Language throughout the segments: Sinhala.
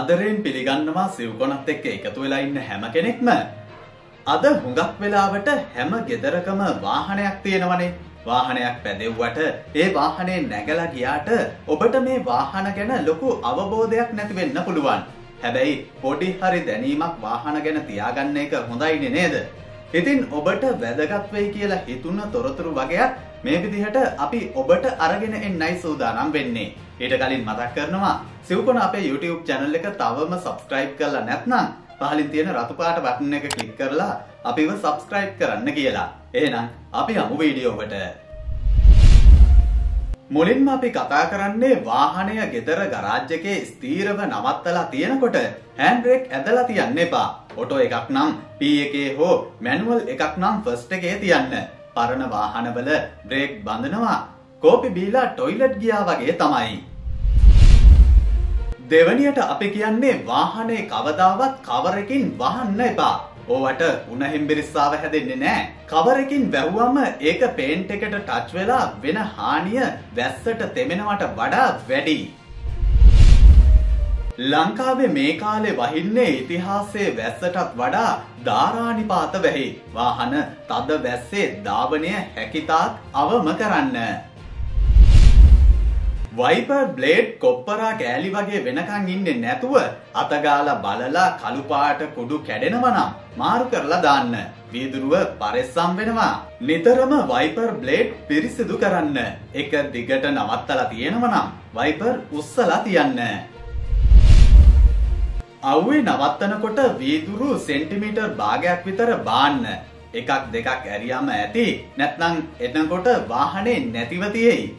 ආදරයෙන් පිළිගන්නවා සිව්කොනත් එක්ක එකතු වෙලා ඉන්න හැම කෙනෙක්ම අද හුඟක් වෙලාවට හැම ගෙදරකම වාහනයක් තියෙනවනේ වාහනයක් පැදෙව්වට ඒ වාහනේ නැගලා ගියාට ඔබට මේ වාහන ගැන ලොකු අවබෝධයක් නැති වෙන්න පුළුවන්. හැබැයි පොඩි හරි දැනීමක් වාහන ගැන තියාගන්න එක හොඳයිනේ නේද? ඉතින් ඔබට වැදගත් වෙයි කියලා හිතුන තොරතුරු වගේක් මේ විදිහට අපි ඔබට අරගෙන එන්නයි සූදානම් වෙන්නේ. ඊට කලින් මතක් කරනවා සිව්කොන අපේ YouTube channel එක තවම subscribe කරලා නැත්නම් පහලින් තියෙන රතු පාට බටන් එක ක්ලික් කරලා අපිව subscribe කරන්න කියලා. එහෙනම් අපි යමු වීඩියෝවට. මුලින්ම අපි කතා කරන්නේ වාහනය ගෙදර ගරාජ් එකේ ස්ථීරව නවත්තලා තියෙනකොට හෑන්ඩ් බ්‍රේක් ඇදලා තියන්න එපා. ඔටෝ එකක් නම් P එකේ හෝ මැනුවල් එකක් නම් ෆස්ට් එකේ තියන්න. පරණ වාහනවල බ්‍රේක් බඳනවා කෝපි බීලා ටොයිලට් ගියා වගේ තමයි. දෙවනියට අපි කියන්නේ වාහනේ කවදාවත් කවරකින් වහන්න එපා. ඕවට උණ හෙම්බිරිස්සාව හැදෙන්නේ නෑ. කවරකින් වැැව්වම ඒක පේන්ට් එකට ටච් වෙලා වෙන හානිය වැස්සට තෙමෙනවට වඩා වැඩි. ලංකාවේ මේ කාලේ වහින්නේ ඉතිහාසයේ වැස්සටත් වඩා ධාරානිපාත වැහි. වාහන තද වැස්සේ ධාවනය හැකිතාක් අවම කරන්න. වයිපර් බ්ලේඩ් කොප්පරා කෑලි වගේ වෙනකං ඉන්නේ නැතුව අතගාලා බලලා කළුපාට කුඩු කැඩෙනවනම් මාරු කරලා දාන්න. වීදුරුව පරෙස්සම් වෙනවා. නිතරම වයිපර් බ්ලේඩ් පිරිසිදු කරන්න. එක දිගට නවත්තලා තියෙනවනම් වයිපර් උස්සලා තියන්න. අව්වේ නවත්තනකොට වීදුරු සෙන්ටිමීටර් භාගයක් විතර බාන්න. එකක් දෙකක් ඇරියම ඇති නැත්නම් එතකොට වාහනේ නැතිව තියෙයි.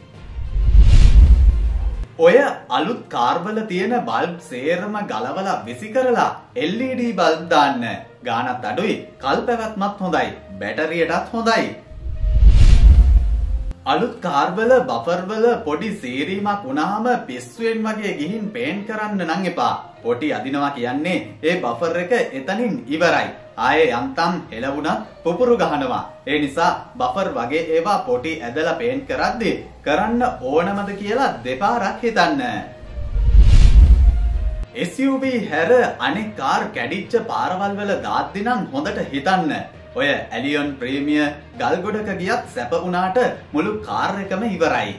ඔය අලුත් කාර්වල තියෙන බල්බ් සේරම ගලවලා විසි කරලා LED බල්බ් දාන්න. ගානත් අඩුයි, කල් පැවැත්මත් හොඳයි, බැටරියටත් හොඳයි. අලුත් කාර්වල බෆර්වල පොඩි සීරීමක් වුණාම පිස්සුවෙන් වගේ ගිහින් පේන්ට් කරන්න නම් එපා. පොටි අදිනවා කියන්නේ ඒ බෆර් එක එතනින් ඉවරයි. ආයේ යන්තම් හෙලවුණත් පුපුරු ගහනවා. ඒ නිසා බෆර් වගේ ඒවා පොටි ඇදලා පේන්ට් කරද්දී කරන්න ඕනමද කියලා දෙපාරක් හිතන්න. SUV හැර අනෙක් කාර් කැඩිච්ච පාරවල් වල දාද්දි නම් හොඳට හිතන්න. ඔය ඇලියොන් ප්‍රීමිය ගල්ගොඩක ගියත් සැප වුණාට මුළු කාර් එකම ඉවරයි.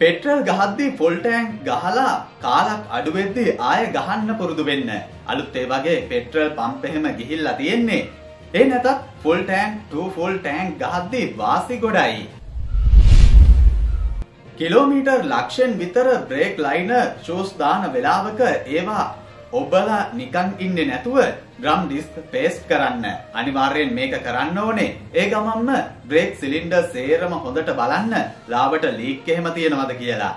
පෙට්‍රල් ගහද්දී ෆුල් ටැංක් ගහලා කාලක් අඩු වෙද්දී ආයෙ ගහන්න පුරුදු වෙන්න. අලුත් ඒ වගේ පෙට්‍රල් පම්ප් එහෙම ගිහිල්ලා තියෙන්නේ. ඒ නැතත් full tank to full tank ගහද්දී වාසි ගොඩයි. කිලෝමීටර් ලක්ෂෙන් විතර බ්‍රේක් ලයිනර් ෂූස් දාන වෙලාවක ඒවා ඔබලා නිකන් ඉන්නේ නැතුව ඩ්‍රම් ඩිස්ක් පේස්ට් කරන්න. අනිවාර්යෙන් මේක කරන්න ඕනේ. ඒ ගමන්ම බ්‍රේක් සිලින්ඩර් සේරම හොඳට බලන්න ලාවට ලීක් එහෙම තියෙනවද කියලා.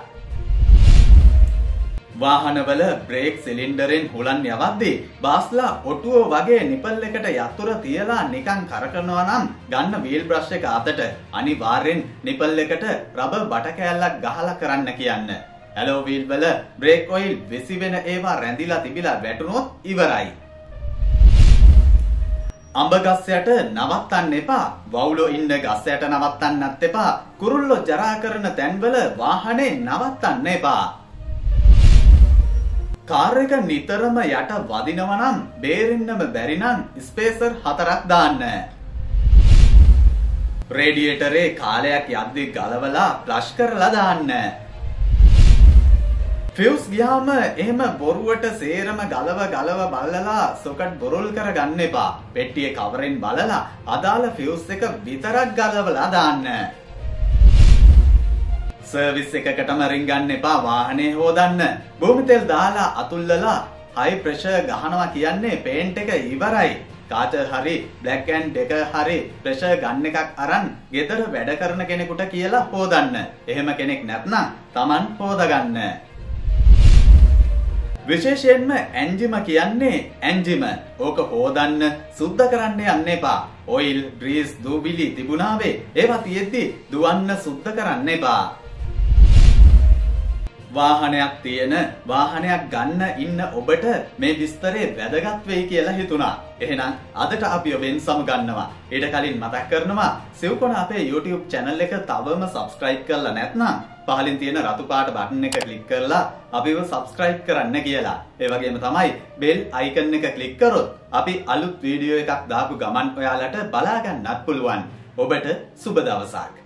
වාහනවල බ්‍රේක් සිලින්ඩරෙන් හුලන් යවද්දී බාස්ලා ඔටුව වගේ නිපල් එකට යතුර තියලා නිකන් කරකනවා නම් ගන්න වීල් බ්‍රෂ් එක අතට අනිවාර්යෙන් නිපල් එකට රබර් බට කෑල්ලක් ගහලා කරන්න කියන්න. ඇලෝ වීල් වල බ්‍රේක් ඔයිල් වෙසි වෙන ඒවා රැඳිලා තිබිලා වැටුනොත් ඉවරයි. අඹ ගස් යට නවත්තන්න එපා. වවුලෝ ඉන්න ගස් යට නවත්තන්නත් එපා. කුරුල්ලෝ ජරා කරන තැන්වල වාහනේ නවත්තන්න එපා. කාර් එක නිතරම යට වදිනවා නම් බේරෙන්නම බැරි නම් ස්පේසර් හතරක් දාන්න. රේඩියේටරේ කාලයක් යද්දි ගලවලා ෆ්ලෂ් කරලා දාන්න. ෆිවස් ගියාම එහෙම බොරුවට සේරම ගලව ගලව බලලා සොකට් බොරුල් කර ගන්න එපා. පෙට්ටිය කවරෙන් බලලා අදාළ ෆිවස් එක විතරක් ගලවලා දාන්න. සර්විස් එකකටම රින්ගන්න එපා වාහනේ හෝදන්න. භූමි තෙල් දාලා අතුල්ලලා හයි ප්‍රෙෂර් ගහනවා කියන්නේ පේන්ට් එක ඉවරයි. කාච හරි බ්ලැක් ඇන්ඩ් එක හරි ප්‍රෙෂර් ගන්න එකක් අරන් ගෙදර වැඩ කරන කෙනෙකුට කියලා හෝදන්න. එහෙම කෙනෙක් නැත්නම් Taman හෝදගන්න. විශේෂයෙන්ම ඇන්ජිම කියන්නේ ඇන්ජිම. ඕක හෝදන්න සුද්ධ කරන්න යන්න එපා. ඔයිල්, ග්‍රීස්, දූවිලි තිබුණාවේ ඒවා තියෙද්දි දුවන්න සුද්ධ කරන්න එපා. වාහනයක් තියෙන වාහනයක් ගන්න ඉන්න ඔබට මේ විස්තරේ වැදගත් වෙයි කියලා හිතුණා. එහෙනම් අදට අපි ඔබෙන් සමුගන්නවා. ඊට කලින් මතක් කරනවා සිව්කොණ අපේ YouTube channel එක තවම subscribe කරලා නැත්නම් පහලින් තියෙන රතු පාට බටන් එක ක්ලික් කරලා අපිව subscribe කරන්න කියලා. ඒ වගේම තමයි bell icon එක ක්ලික් කරොත් අපි අලුත් වීඩියෝ එකක් දාපු ගමන් ඔයාලට බලා ගන්නත් පුළුවන්. ඔබට සුබ දවසක්.